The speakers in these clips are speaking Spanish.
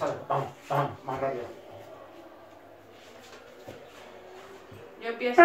sale. Vamos, vamos, más rápido. Yo empiezo.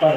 快